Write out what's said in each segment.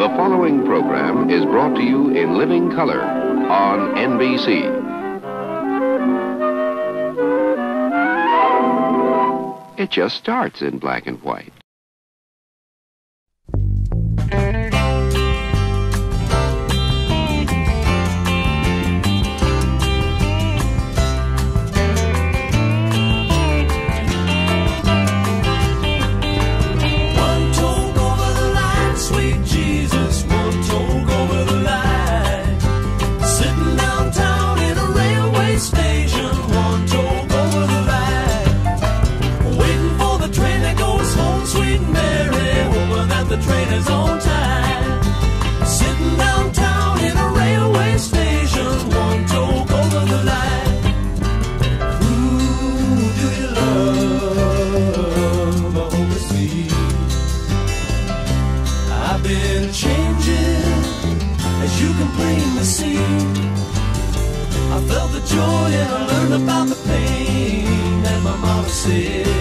The following program is brought to you in living color on NBC. It just starts in black and white. Sweet Mary, hoping that the train is on time. Sitting downtown in a railway station, one toke over the line. Who do you love? Oh, I it's me. I've been changing, as you can plainly see. I felt the joy and I learned about the pain that my mama said.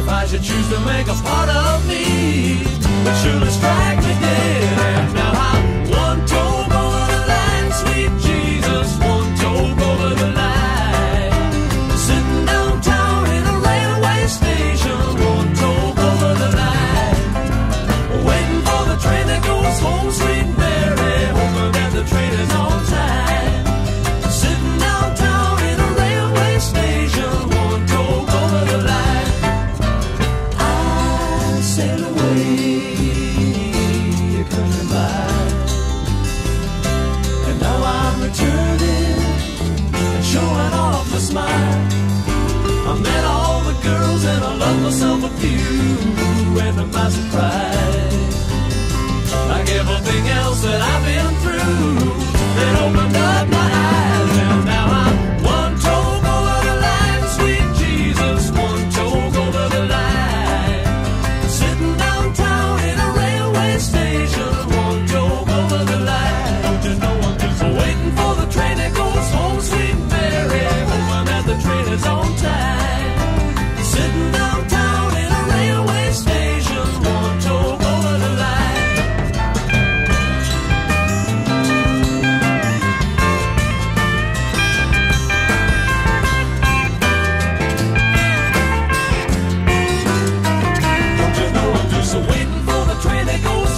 If I should choose to make a part of me, would surely strike me dead. Away, country mile. And now I'm returning and showing off my smile. I met all the girls and I loved myself a few. And to my surprise, train that goes